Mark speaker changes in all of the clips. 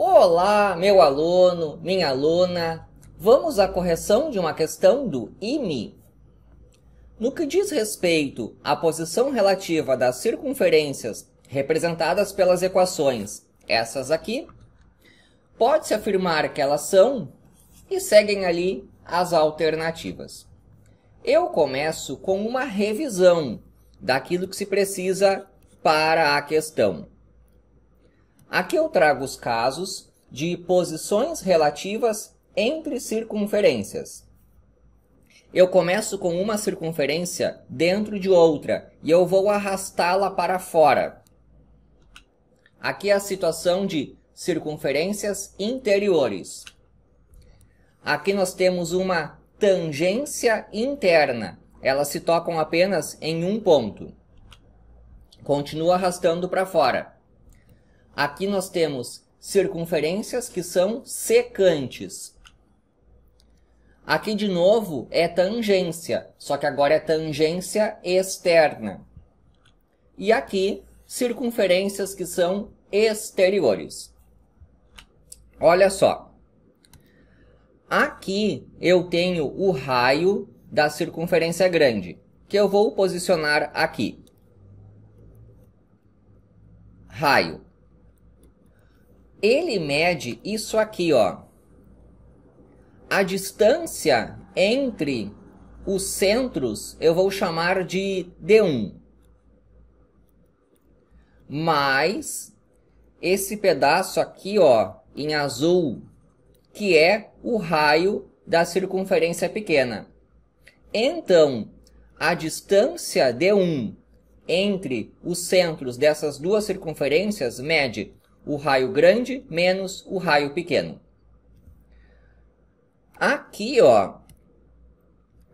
Speaker 1: Olá, meu aluno, minha aluna. Vamos à correção de uma questão do IME. No que diz respeito à posição relativa das circunferências representadas pelas equações, essas aqui, pode-se afirmar que elas são e seguem ali as alternativas. Eu começo com uma revisão daquilo que se precisa para a questão. Aqui eu trago os casos de posições relativas entre circunferências. Eu começo com uma circunferência dentro de outra e eu vou arrastá-la para fora. Aqui é a situação de circunferências interiores. Aqui nós temos uma tangência interna. Elas se tocam apenas em um ponto. Continua arrastando para fora. Aqui nós temos circunferências que são secantes. Aqui de novo é tangência, só que agora é tangência externa. E aqui circunferências que são exteriores. Olha só. Aqui eu tenho o raio da circunferência grande, que eu vou posicionar aqui. Raio ele mede isso aqui, ó. A distância entre os centros eu vou chamar de D1. Mais esse pedaço aqui, ó, em azul, que é o raio da circunferência pequena. Então, a distância D1 entre os centros dessas duas circunferências mede o raio grande menos o raio pequeno. Aqui, ó,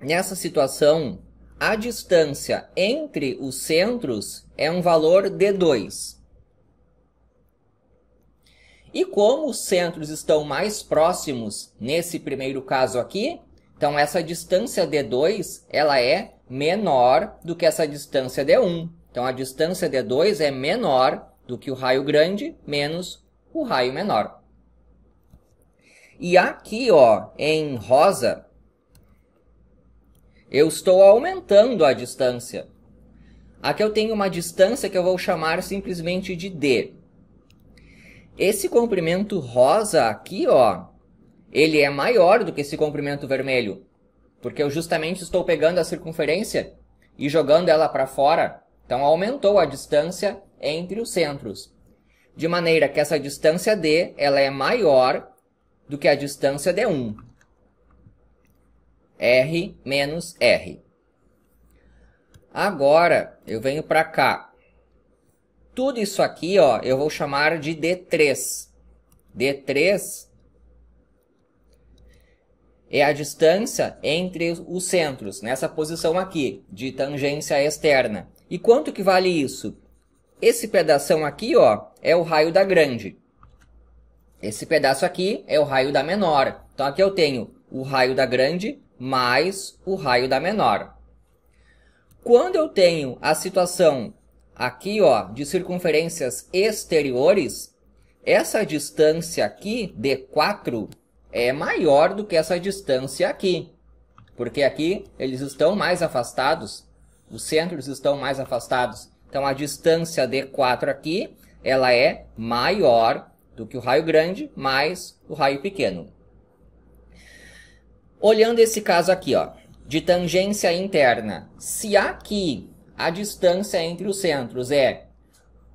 Speaker 1: nessa situação, a distância entre os centros é um valor D2. E como os centros estão mais próximos nesse primeiro caso aqui, então essa distância D2 ela é menor do que essa distância D1. Então a distância D2 é menor do que o raio grande menos o raio menor. E aqui, ó, em rosa, eu estou aumentando a distância. Aqui eu tenho uma distância que eu vou chamar simplesmente de D. Esse comprimento rosa aqui, ó, ele é maior do que esse comprimento vermelho, porque eu justamente estou pegando a circunferência e jogando ela para fora. Então aumentou a distância entre os centros, de maneira que essa distância D ela é maior do que a distância D1. R menos R. Agora, eu venho para cá. Tudo isso aqui ó, eu vou chamar de D3. D3 é a distância entre os centros, nessa posição aqui, de tangência externa. E quanto que vale isso? Esse pedaço aqui, ó, é o raio da grande. Esse pedaço aqui é o raio da menor. Então aqui eu tenho o raio da grande mais o raio da menor. Quando eu tenho a situação aqui, ó, de circunferências exteriores, essa distância aqui, D4, é maior do que essa distância aqui. Porque aqui eles estão mais afastados, os centros estão mais afastados. Então, a distância D4 aqui, ela é maior do que o raio grande mais o raio pequeno. Olhando esse caso aqui, ó, de tangência interna, se aqui a distância entre os centros é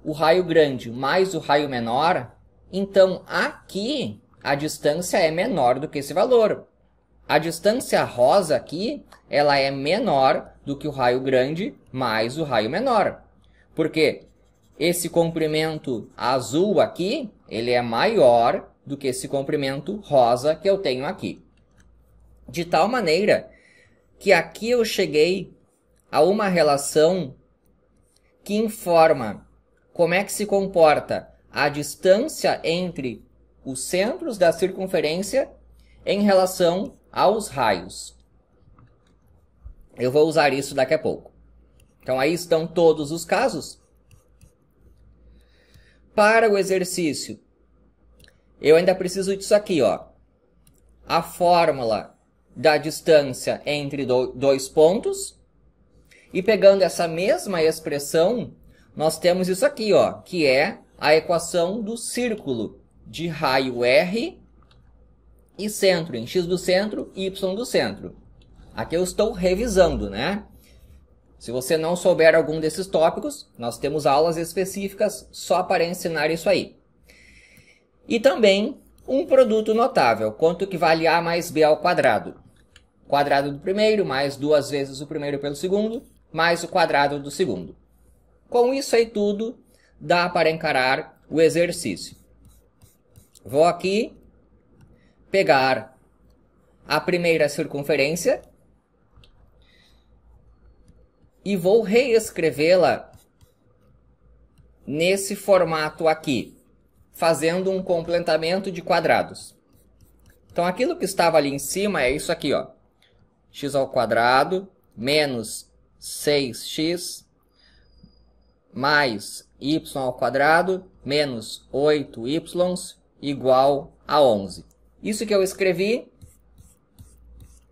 Speaker 1: o raio grande mais o raio menor, então aqui a distância é menor do que esse valor. A distância rosa aqui, ela é menor do que o raio grande mais o raio menor. Porque esse comprimento azul aqui, ele é maior do que esse comprimento rosa que eu tenho aqui. De tal maneira que aqui eu cheguei a uma relação que informa como é que se comporta a distância entre os centros da circunferência em relação aos raios. Eu vou usar isso daqui a pouco. Então aí estão todos os casos. Para o exercício, eu ainda preciso disso aqui, ó. A fórmula da distância entre dois pontos. E pegando essa mesma expressão, nós temos isso aqui, ó, que é a equação do círculo de raio R e centro, em x do centro, y do centro. Aqui eu estou revisando, né? Se você não souber algum desses tópicos, nós temos aulas específicas só para ensinar isso aí. E também um produto notável, quanto que vale A mais B ao quadrado. Quadrado do primeiro mais duas vezes o primeiro pelo segundo, mais o quadrado do segundo. Com isso aí tudo, dá para encarar o exercício. Vou aqui pegar a primeira circunferência e vou reescrevê-la nesse formato aqui, fazendo um completamento de quadrados. Então, aquilo que estava ali em cima é isso aqui, ó. x ao quadrado menos 6x mais y ao quadrado menos 8y igual a 11. Isso que eu escrevi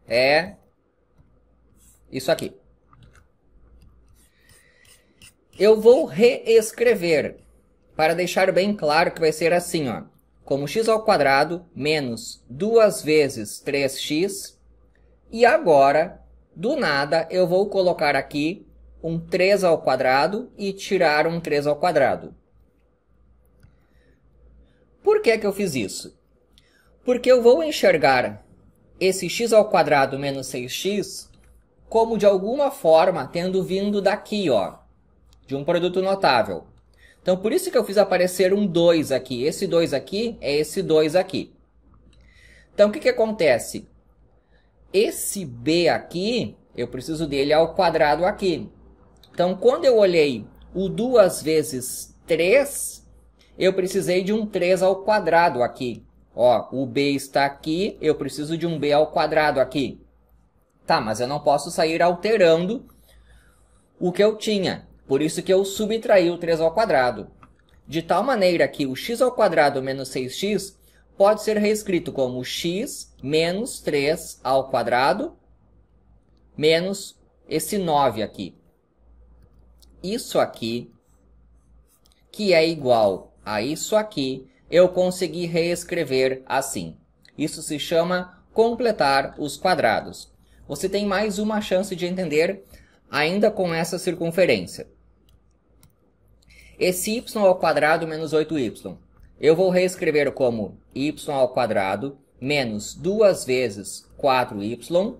Speaker 1: é isso aqui. Eu vou reescrever para deixar bem claro que vai ser assim, ó. Como x ao quadrado menos 2 vezes 3x. E agora, do nada, eu vou colocar aqui um 3 ao quadrado e tirar um 3 ao quadrado. Por que, que eu fiz isso? Porque eu vou enxergar esse x ao quadrado menos 6x como de alguma forma tendo vindo daqui, ó, de um produto notável. Então, por isso que eu fiz aparecer um 2 aqui. Esse 2 aqui é esse 2 aqui. Então, o que, que acontece? Esse b aqui, eu preciso dele ao quadrado aqui. Então, quando eu olhei o 2 vezes 3, eu precisei de um 3 ao quadrado aqui. Ó, o b está aqui, eu preciso de um b ao quadrado aqui. Tá, mas eu não posso sair alterando o que eu tinha. Por isso que eu subtraí o 3 ao quadrado. De tal maneira que o x ao quadrado menos 6x pode ser reescrito como x menos 3 ao quadrado menos esse 9 aqui. Isso aqui, que é igual a isso aqui, eu consegui reescrever assim. Isso se chama completar os quadrados. Você tem mais uma chance de entender ainda com essa circunferência. Esse y ao quadrado menos 8y. Eu vou reescrever como y ao quadrado menos 2 vezes 4y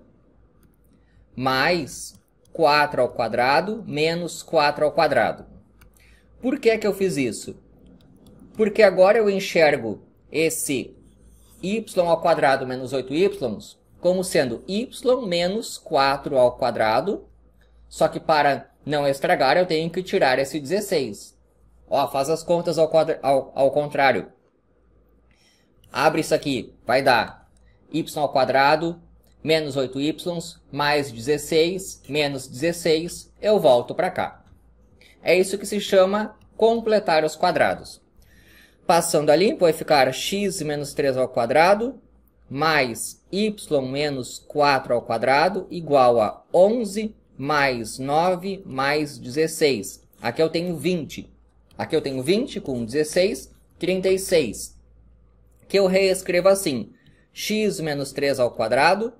Speaker 1: mais 4 ao quadrado menos 4 ao quadrado. Por que, que eu fiz isso? porque agora eu enxergo esse y ao quadrado menos 8y como sendo y menos 4 ao quadrado, só que para não estragar eu tenho que tirar esse 16. Ó, faz as contas ao, quadra, ao, ao contrário. Abre isso aqui, vai dar y ao quadrado menos 8y mais 16 menos 16, eu volto para cá. É isso que se chama completar os quadrados. Passando a limpo, vai ficar x menos 3 ao quadrado mais y menos 4 ao quadrado igual a 11 mais 9 mais 16. Aqui eu tenho 20. Aqui eu tenho 20 com 16, 36. Que eu reescrevo assim, x menos 3 ao quadrado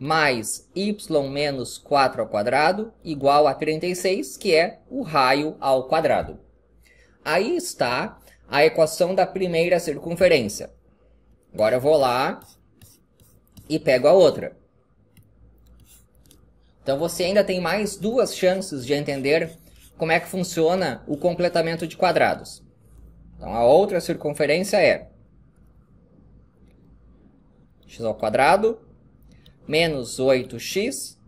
Speaker 1: mais y menos 4 ao quadrado igual a 36, que é o raio ao quadrado. Aí está a equação da primeira circunferência. Agora eu vou lá e pego a outra. Então você ainda tem mais duas chances de entender como é que funciona o completamento de quadrados. Então a outra circunferência é x ao quadrado menos 8x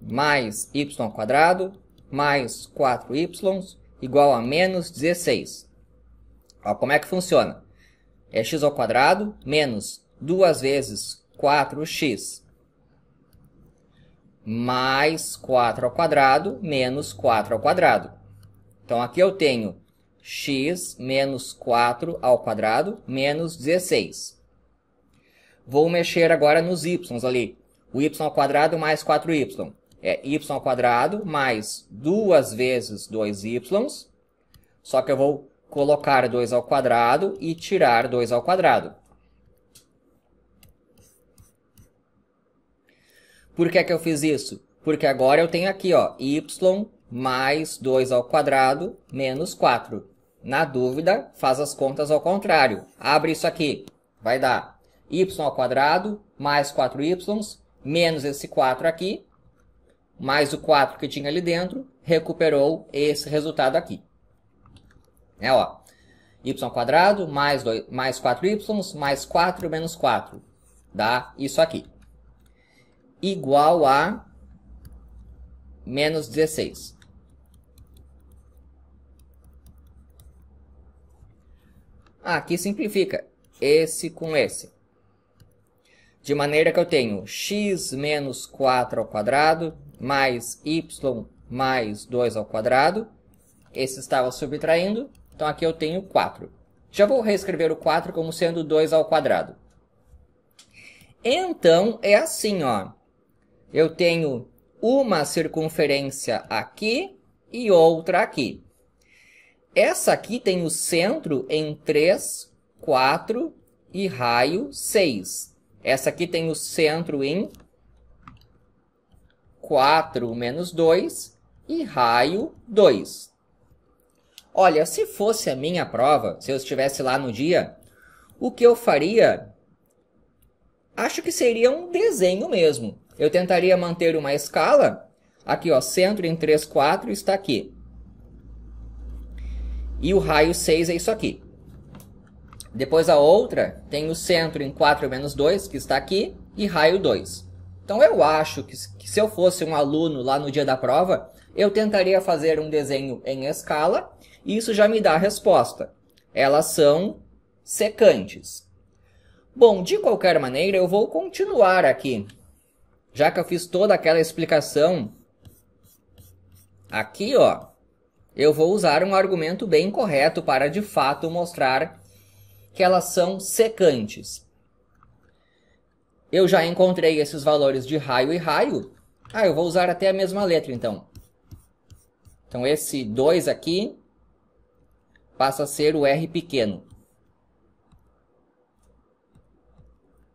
Speaker 1: mais y ao quadrado mais 4y igual a menos 16. Ó, como é que funciona? É x ao quadrado menos 2 vezes 4x mais 4 ao quadrado menos 4 ao quadrado. Então, aqui eu tenho x menos 4 ao quadrado menos 16. Vou mexer agora nos y ali. O y ao quadrado mais 4y. É y ao quadrado mais duas vezes 2y. Só que eu vou colocar 2 ao quadrado e tirar 2 ao quadrado. Por que, é que eu fiz isso? Porque agora eu tenho aqui ó, y mais 2 ao quadrado menos 4. Na dúvida, faz as contas ao contrário. Abre isso aqui. Vai dar y ao quadrado mais 4y menos esse 4 aqui, mais o 4 que tinha ali dentro, recuperou esse resultado aqui. É, ó, y ao quadrado mais, 2, mais 4y mais 4 menos 4. Dá isso aqui. Igual a menos 16. Aqui simplifica esse com esse. De maneira que eu tenho x menos 4 ao quadrado mais y mais 2 ao quadrado. Esse estava subtraindo, então aqui eu tenho 4. Já vou reescrever o 4 como sendo 2 ao quadrado. Então, é assim, ó. Eu tenho uma circunferência aqui e outra aqui. Essa aqui tem o centro em 3, 4 e raio 6. Essa aqui tem o centro em 4 menos 2 e raio 2. Olha, se fosse a minha prova, se eu estivesse lá no dia, o que eu faria? Acho que seria um desenho mesmo. Eu tentaria manter uma escala. Aqui, ó, centro em 3, 4 está aqui. E o raio 6 é isso aqui. Depois a outra tem o centro em 4 menos 2, que está aqui, e raio 2. Então eu acho que, que se eu fosse um aluno lá no dia da prova, eu tentaria fazer um desenho em escala, e isso já me dá a resposta. Elas são secantes. Bom, de qualquer maneira, eu vou continuar aqui. Já que eu fiz toda aquela explicação aqui, ó, eu vou usar um argumento bem correto para de fato mostrar que elas são secantes. Eu já encontrei esses valores de raio e raio. Ah, eu vou usar até a mesma letra então. Então esse 2 aqui passa a ser o R pequeno.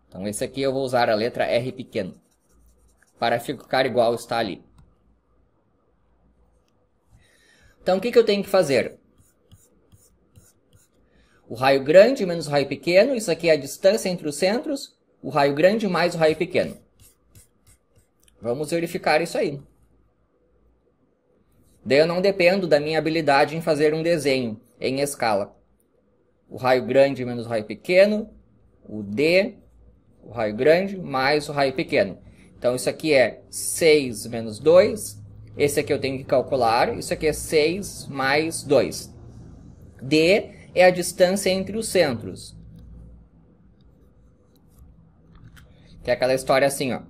Speaker 1: Então esse aqui eu vou usar a letra R pequeno. Para ficar igual está ali. Então, o que, que eu tenho que fazer? O raio grande menos o raio pequeno, isso aqui é a distância entre os centros, o raio grande mais o raio pequeno. Vamos verificar isso aí. Daí eu não dependo da minha habilidade em fazer um desenho em escala. O raio grande menos o raio pequeno, o D, o raio grande mais o raio pequeno. Então isso aqui é 6 menos 2, esse aqui eu tenho que calcular. Isso aqui é 6 mais 2. D é a distância entre os centros. Que é aquela história assim, ó.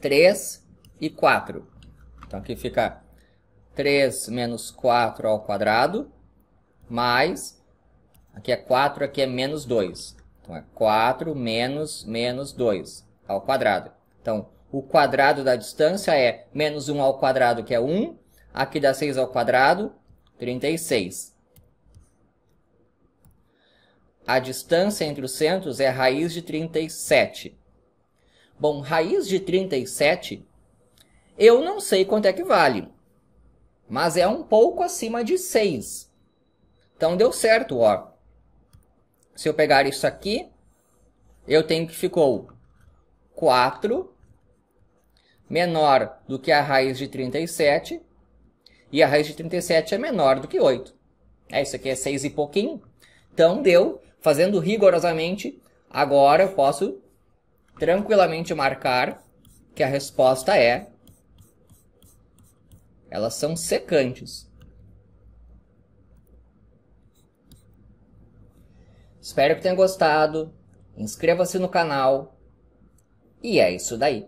Speaker 1: 3 e 4. Então aqui fica 3 menos 4 ao quadrado, mais, aqui é 4, aqui é menos 2. Então é 4 menos menos 2 ao quadrado. Então, o quadrado da distância é menos 1 ao quadrado, que é 1. Aqui dá 6 ao quadrado, 36. A distância entre os centros é raiz de 37. Bom, raiz de 37, eu não sei quanto é que vale, mas é um pouco acima de 6. Então deu certo, ó. Se eu pegar isso aqui, eu tenho que ficou 4 menor do que a raiz de 37, e a raiz de 37 é menor do que 8. É, isso aqui é 6 e pouquinho. Então, deu, fazendo rigorosamente, agora eu posso tranquilamente marcar que a resposta é elas são secantes. Espero que tenha gostado. Inscreva-se no canal. E é isso daí.